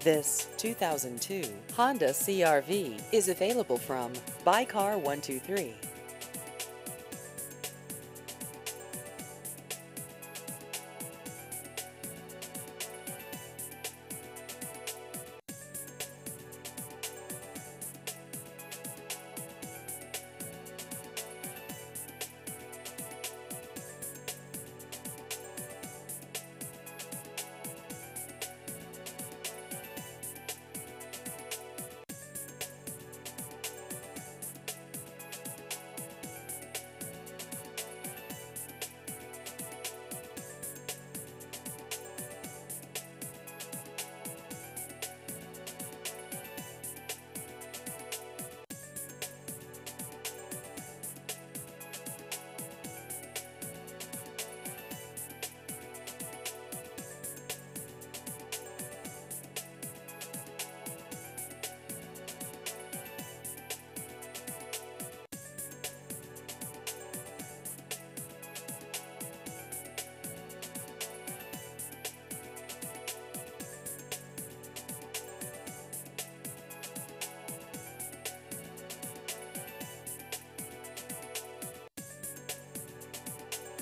This 2002 Honda CRV is available from Buy Car 123.